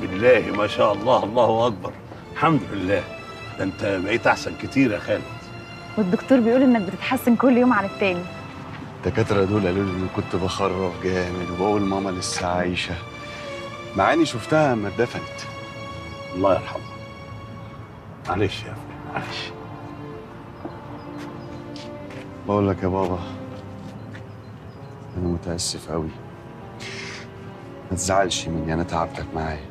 بالله ما شاء الله الله أكبر. الحمد لله. ده أنت بقيت أحسن كتير يا خالد. والدكتور بيقول إنك بتتحسن كل يوم عن التاني. الدكاترة دول قالوا لي إني كنت بخرف جامد وبقول ماما لسه عايشة. مع إني شفتها لما اتدفنت. الله يرحمها معلش يا ابني معلش. بقول لك يا بابا أنا متأسف أوي. ما تزعلش مني أنا تعبتك معايا.